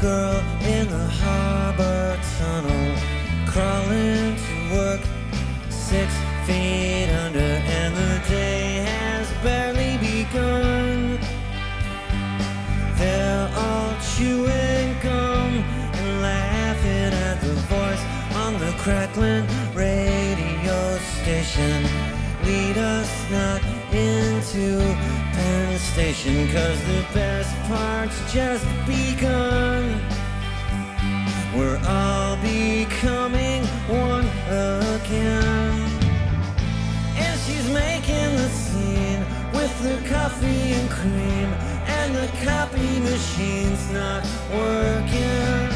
girl in the harbor tunnel, crawling to work six feet under, and the day has barely begun. They're all chewing gum and laughing at the voice on the crackling radio station. Lead us not into Penn Station, cause the part's just begun. We're all becoming one again. And she's making the scene with the coffee and cream, and the copy machine's not working.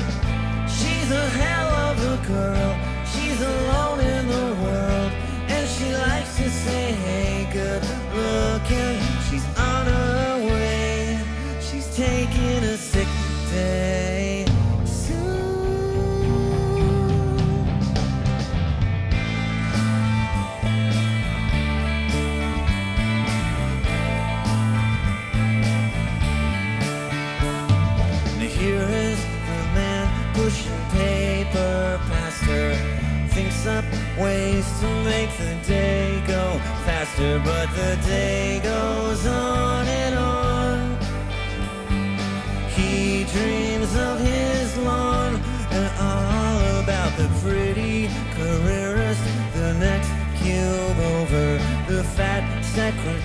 She's a hell of a taking a sick day. Soon. Now here is the man pushing paper past her. Thinks up ways to make the day go faster, but the day goes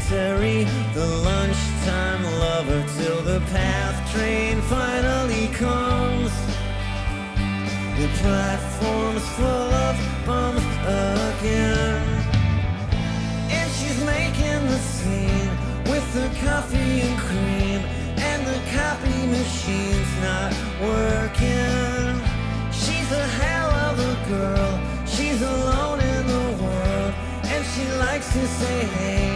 the lunchtime lover, till the path train finally comes. The platform's full of bums again. And she's making the scene with the coffee and cream, and the copy machine's not working. She's a hell of a girl, she's alone in the world, and she likes to say, hey,